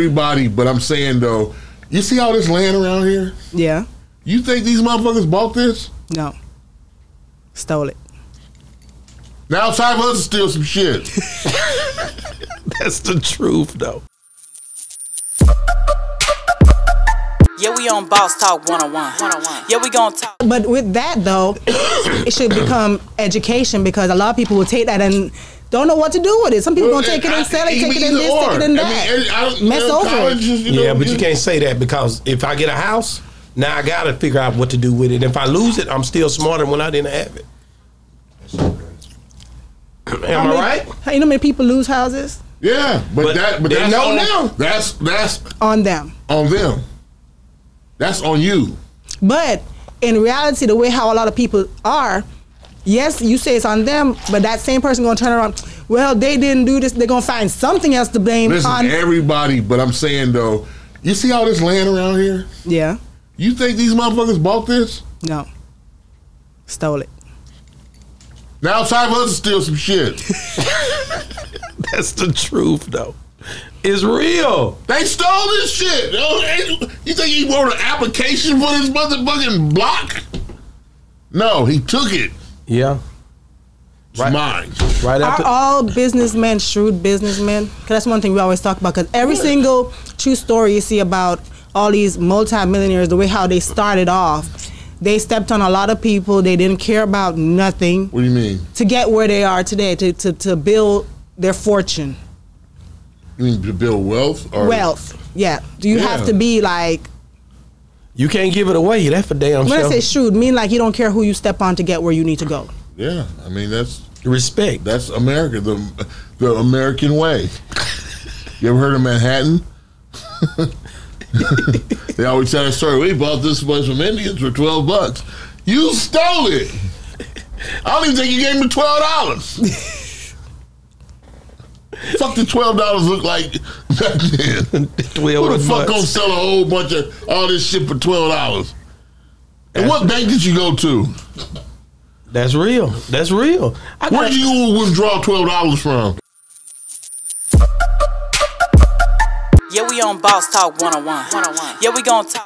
everybody, but I'm saying though, you see all this land around here? Yeah. You think these motherfuckers bought this? No. Stole it. Now it's time for us to steal some shit. That's the truth, though. Yeah, we on Boss Talk 101. 101. Yeah, we gonna talk. But with that though, it should become education because a lot of people will take that and don't know what to do with it. Some people Well, gonna take it I- and sell it, take it in either this, or. take it in I that. mean, I don't- Mess you know, over college it. is, you know, yeah, but you can't say that because if I get a house, now I gotta figure out what to do with it. If I lose it, I'm still smarter when I didn't have it. Am How I many- right? how- You know many people lose houses Yeah, but, But that but they that's know on, now. That's that's on them? on them. That's on you. But in reality, the way how a lot of people are, yes, you say it's on them, but that same person gonna turn around. Well, they didn't do this. They're gonna find something else to blame Listen, on. everybody, but I'm saying though, you see all this land around here? yeah. You think these motherfuckers bought this? No. Stole it. Now it's time for us to steal some shit. That's the truth, though. It's real. they stole this shit. yo. You think he wrote an application for this motherfucking block? No, he took it. Yeah. It's Right. mine. Right after. Are all businessmen shrewd businessmen? Because that's one thing we always talk about. Because every single true story you see about all these multimillionaires, the way how they started off, they stepped on a lot of people. They didn't care about nothing What do you mean? to get where they are today, to, to, to build their fortune, You mean to build wealth or wealth. Yeah. Do you have to be like, You can't give it away. That's for damn when sure. I say shrewd, mean like you don't care who you step on to get where you need to go. Yeah, I mean that's Respect. that's America, the the American way. You ever heard of Manhattan? they always tell that story. We bought this much from Indians for twelve bucks. You stole it. I don't even think you gave me twelve dollars. fuck the twelve dollars look like back then. Twelve Who the fuck bucks. gonna sell a whole bunch of all this shit for twelve dollars? And what bank did you go to? That's real. That's real. I Where got, did you withdraw twelve dollars from? Yeah, we on Boss Talk 101. 101. Yeah, we gonna talk.